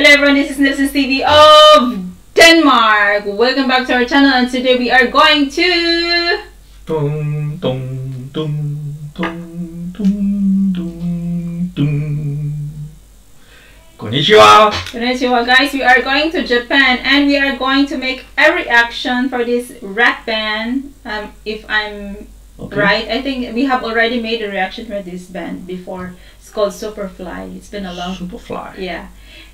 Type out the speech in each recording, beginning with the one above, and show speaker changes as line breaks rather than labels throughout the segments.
Hello everyone, this is Nielsens TV of Denmark. Welcome back to our channel and today we are going to...
Dun, dun, dun, dun, dun, dun, dun. Konnichiwa!
Konnichiwa guys, we are going to Japan and we are going to make a reaction for this rap band. Um, if I'm
Okay.
right, I think we have already made a reaction for this band before. It's called Superfly. It's been a long
Superfly.
Yeah.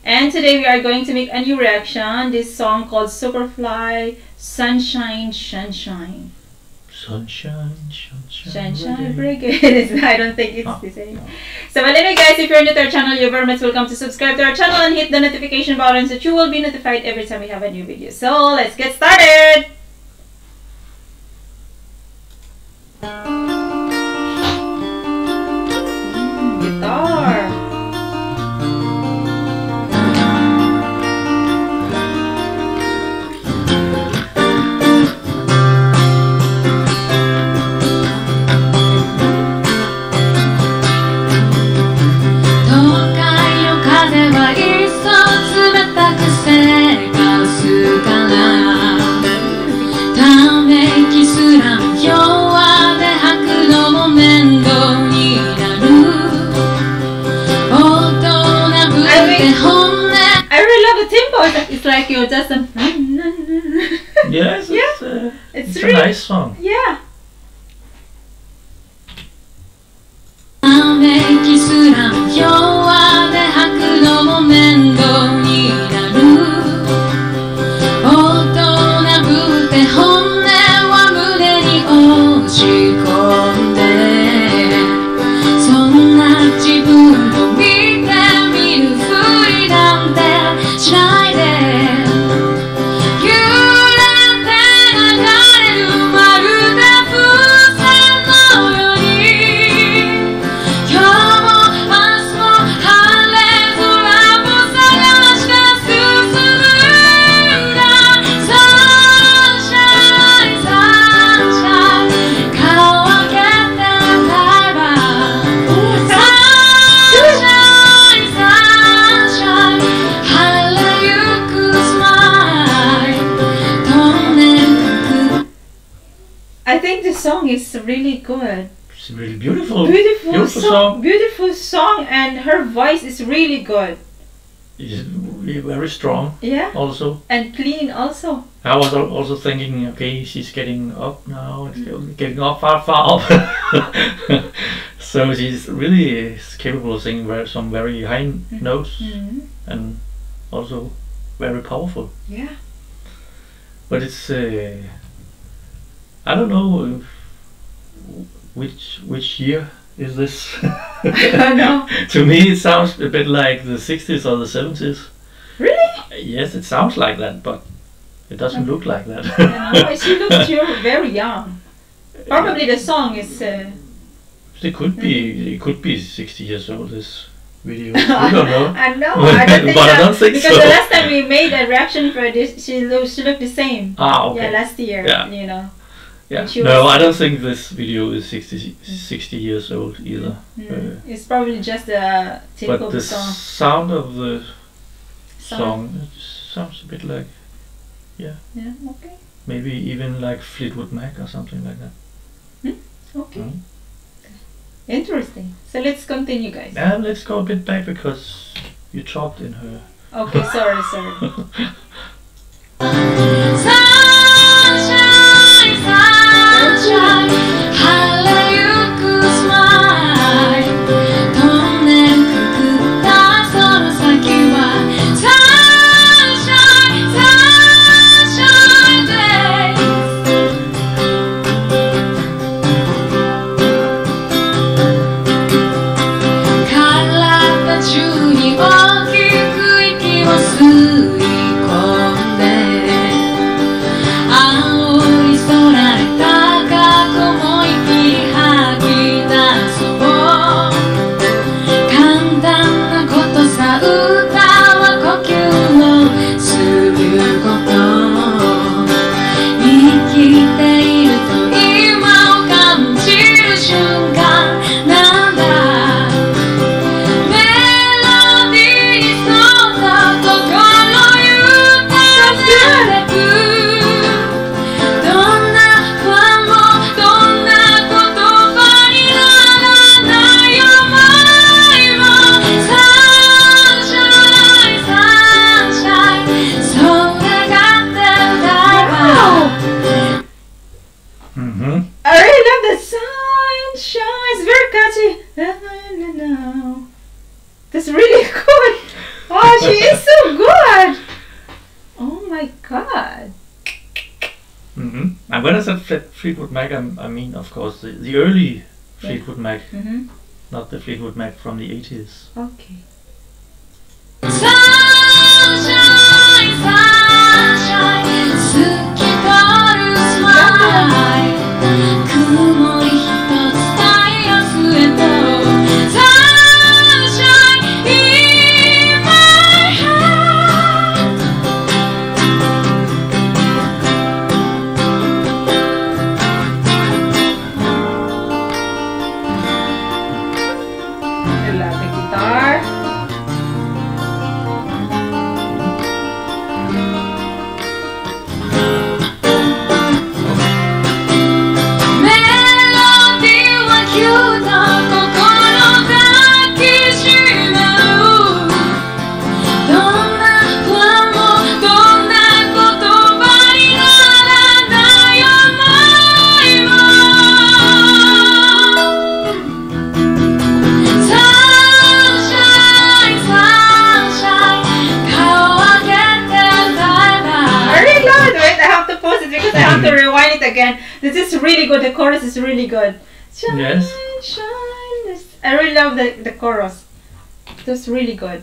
And today we are going to make a new reaction. This song called Superfly Sunshine Sunshine.
Sunshine, sunshine.
Sunshine. Brigade. I don't think it's
Ah,
the same.
no.
So well anyway guys, if you're new to our channel, you're very much welcome to subscribe to our channel and hit the notification button so that you will be notified every time we have a new video. So let's get started! Like- you're just a
Yes, it's, uh,
It's
it's a nice song.
Really good.
It's really beautiful.
Beautiful,
Beautiful
song,
song.
beautiful song, and her voice is really good.
It's very strong
Yeah,
also.
and clean also.
I was also thinking, okay, she's getting up now. It's getting up far, far up. so she's really capable of singing very, some very high notes
Mhm.
and also very powerful.
Yeah.
But it's uh, I don't know if, which which year is this.
I don't know.
to me, it sounds a bit like the 60s or the 70s.
Really?
Yes, it sounds like that, but it doesn't look like that.
No, she looks you're very young. Probably the song is. Uh,
It could be. It could be 60 years old. This video. We don't know.
I know. I don't think
But I
so.
don't think
because
so.
the last time we made a reaction for this, she looked she looked the same.
Ah, okay.
Yeah, last year.
Yeah.
You know.
Yeah. No, I don't think this video is 60, 60 years old either.
Mm.
Uh,
it's probably just a typical
but the
song.
sound of the
Song.
song it sounds a bit like
Yeah. Yeah. Okay.
maybe even like Fleetwood Mac or something like that.
Okay.
Mm.
Interesting. So let's continue, guys.
And let's go a bit back because you talked in her.
Okay. Sorry. Sorry.
Fleetwood Mac, I, I mean, of course, the, the early
Yeah.
Fleetwood Mac,
Mm-hmm.
not the Fleetwood Mac from the 80s.
Okay. Good. The chorus is really good. Shine,
Yes.
shine. I really love the, the chorus. That's really good.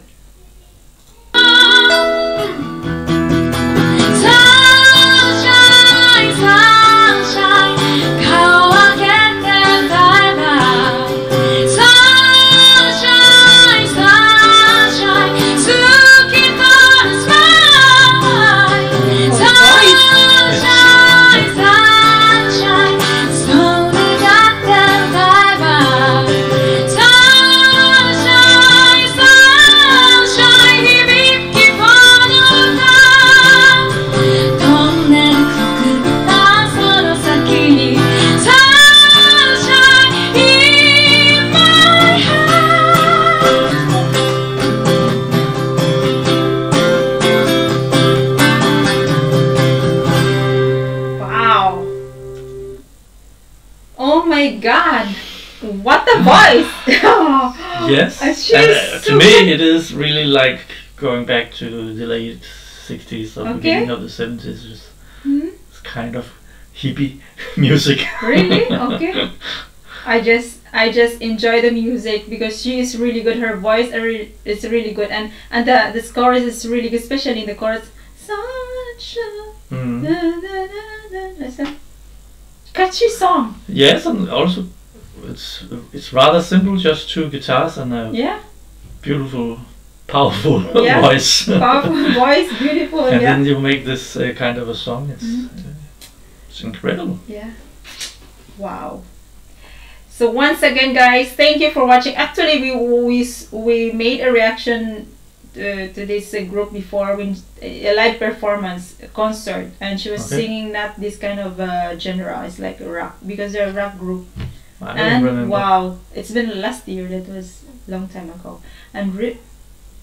Oh my god. What a voice.
Yes.
And she's
uh, to
so
me,
good.
it is really like going back to the late 60s or
Okay.
beginning of the 70s. Just,
Mhm.
It's kind of hippie music.
Really? Okay. I just I just enjoy the music because she is really good. Her voice is really good, and and the the chorus is really good, especially in the chorus. Sunshine.
Mm.
da, da, da, da. It's a catchy song.
Yes, and also it's it's rather simple, just two guitars and a
Yeah,
beautiful, powerful
Yeah.
voice.
powerful voice, beautiful.
and
yeah,
then you make this uh, kind of a song. It's
Mhm.
uh, it's incredible.
yeah. Wow. So once again, guys, thank you for watching. Actually, we we we made a reaction uh, to this uh, group before when a live performance a concert, and she was
Okay.
singing not this kind of uh, genre. It's like a rock because they're a rock group.
I
and wow, it's been last year. That was a long time ago, and re-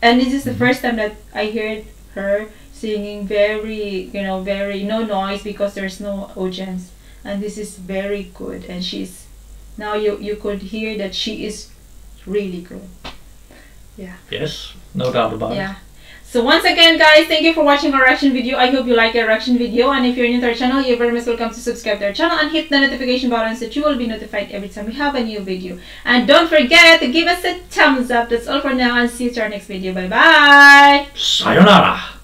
and this is the
Mhm.
first time that I heard her singing very, you know, very no noise because there's no audience, and this is very good. And she's now you you could hear that she is really good.
Yes, no doubt about it.
Yeah. So once again, guys, thank you for watching our reaction video. I hope you like our reaction video. And if you're new to our channel, you're very much welcome to subscribe to our channel and hit the notification button so that you will be notified every time we have a new video. And don't forget to give us a thumbs up. That's all for now and see you to our next video. Bye bye.
Sayonara!